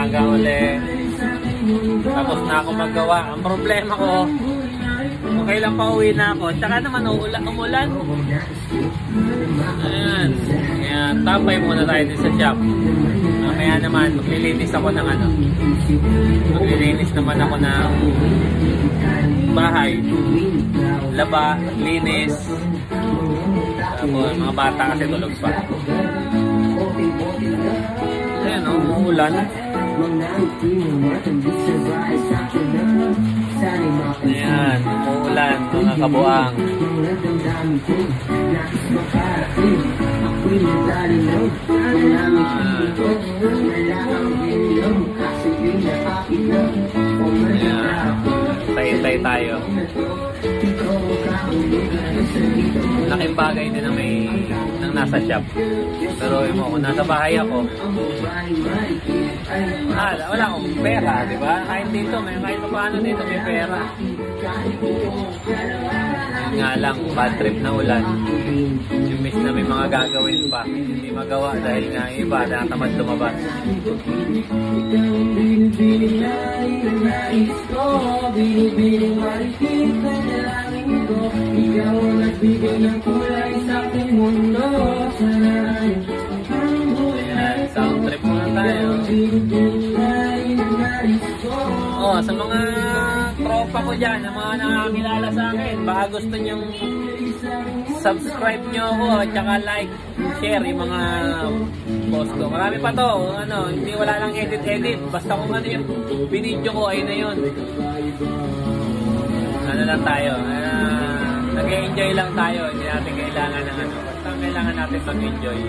umaga uli. Tapos na ako magawa. Ang problema ko, kung kailan pa uwi na ako, tsaka naman uulan, umulan. Ayan. Ayan, tambay muna tayo din sa shop. Mamaya naman, maglilinis ako ng ano. Maglilinis naman ako ng bahay. Laba, linis. Tapos mga bata kasi tulog pa. Ayan o, umuulan. Ayan, umuulan mga kabuang. Ayan, tay-tay tayo. Laking bagay din na may nang nasa shop. Pero yung kung nasa bahay ako, ah, wala akong pera, di ba? Kahit dito, may kahit paano dito may pera. Nga lang, bad trip na ulan. Miss na may mga gagawin pa. Hindi magawa dahil nga iba, nakatamad lumabas. Ayan, Oh, sa mga tropa ko dyan, ang mga nakakilala sa akin, baka gusto nyong subscribe nyo ako at saka like, share yung mga post ko. Marami pa to, ano, hindi wala lang edit-edit. Basta kung ano yung binidyo ko, ayun na yun. Ano lang tayo, uh, nag-enjoy lang tayo. Hindi natin kailangan ng ano. Basta kailangan natin mag-enjoy.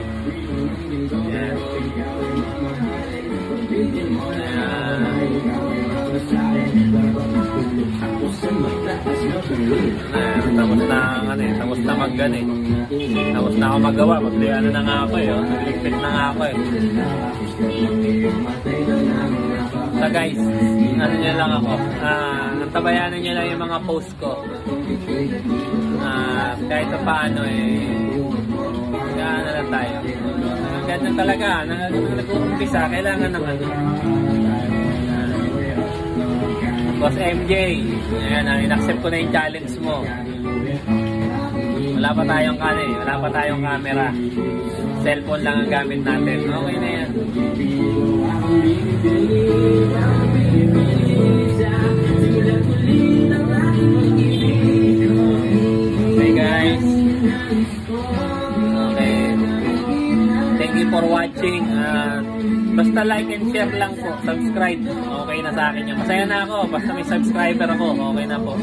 Yan. Ayan, tapos na ano eh, tapos na mag ano eh. Tapos na ako magawa, mag ano na nga ako eh, oh. Na nga ako eh. So guys, ano nyo lang ako, ah, natabayanan nyo lang yung mga post ko. Ah, kahit pa paano eh, ano lang tayo. Ganyan talaga, nag- nag-uumpisa, kailangan ng ano. Boss MJ, ayan, ah, in-accept ko na yung challenge mo. Wala pa tayong kano eh, wala pa tayong camera. Cellphone lang ang gamit natin. Okay na yan. Thank you for watching. Ah, basta like and share lang po. Subscribe. Okay na sa akin yun. Masaya na ako. Basta may subscriber ako. Okay na po.